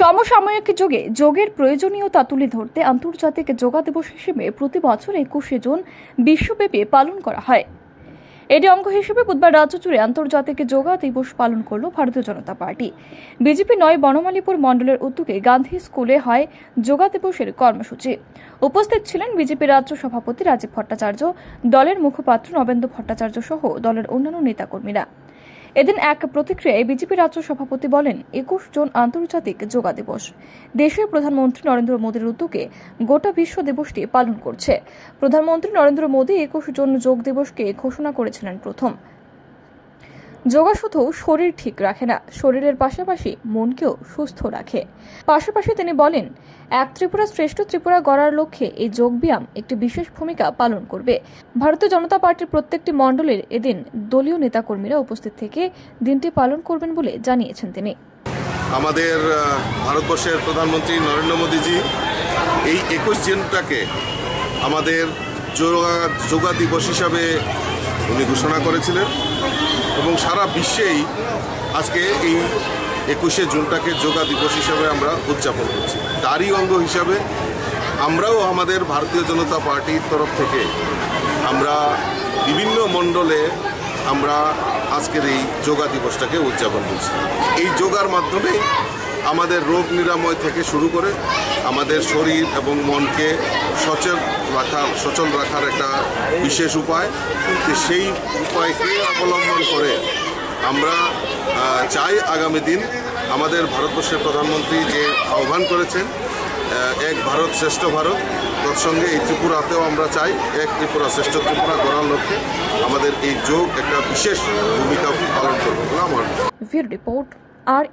সমসাময়িক যুগে যোগের প্রয়োজনীয়তা তুলে ধরতে আন্তর্জাতিক যোগা দিবস হিসেবে প্রতি বছর একুশে জুন বিশ্বব্যাপী পালন করা হয়। এটি অঙ্গ হিসেবে বুধবার রাজ্য জুড়ে আন্তর্জাতিক যোগা দিবস পালন করল ভারতীয় জনতা পার্টি। বিজেপি নয়, বনমালীপুর মণ্ডলের উদ্যোগে গান্ধী স্কুলে হয় যোগা দিবসের কর্মসূচি। উপস্থিত ছিলেন বিজেপি রাজ্য সভাপতি রাজীব ভট্টাচার্য, দলের মুখপাত্র নবেন্দ্র ভট্টাচার্য সহ দলের অন্যান্য নেতাকর্মীরা। এদিন এক প্রতিক্রিয়ায় বিজেপি রাজ্য সভাপতি বলেন, একুশ জন আন্তর্জাতিক যোগা দিবস। দেশের প্রধানমন্ত্রী নরেন্দ্র মোদীর উদ্যোগে গোটা বিশ্ব দিবসটি পালন করছে। প্রধানমন্ত্রী নরেন্দ্র মোদী একুশ জন যোগ দিবসকে ঘোষণা করেছিলেন প্রথম। যোগা শুধু শরীর ঠিক রাখে না, শরীরের পাশাপাশি মনকেও সুস্থ রাখে। পাশাপাশি তিনি বলেন, এক ত্রিপুরা শ্রেষ্ঠ ত্রিপুরা গড়ার লক্ষ্যে এই যোগব্যায়াম একটি বিশেষ ভূমিকা পালন করবে। ভারতীয় জনতা পার্টির প্রত্যেকটি মণ্ডলের এদিন দলীয় নেতাকর্মীরা উপস্থিত থেকে দিনটি পালন করবেন বলে জানিয়েছেন তিনি। আমাদের ভারতবর্ষের প্রধানমন্ত্রী নরেন্দ্র মোদীজি এই একুশ জুনটাকে আমাদের যোগা যোগা দিবস হিসাবে উনি ঘোষণা করেছিলেন। এবং সারা বিশ্বেই আজকে এই একুশে জুনটাকে যোগা দিবস হিসাবে আমরা উদযাপন করছি। তারই অঙ্গ হিসাবে আমরাও আমাদের ভারতীয় জনতা পার্টির তরফ থেকে আমরা বিভিন্ন মণ্ডলে আমরা আজকের এই যোগা দিবসটাকে উদযাপন করছি। এই যোগার মাধ্যমে আমাদের রোগ নিরাময় থেকে শুরু করে আমাদের শরীর এবং মনকে সচল রাখার সচল রাখার একটা বিশেষ উপায়। সেই উপায়কে অবলম্বন করে আমরা চাই আগামী দিন আমাদের ভারতবর্ষের প্রধানমন্ত্রী যে আহ্বান করেছেন এক ভারত শ্রেষ্ঠ ভারত। তৎসঙ্গে এই ত্রিপুরাতেও আমরা চাই এক ত্রিপুরা শ্রেষ্ঠ ত্রিপুরা গড়ার লক্ষ্যে আমাদের এই যোগ একটা বিশেষ ভূমিকা পালন করবে আমার রিপোর্ট, আর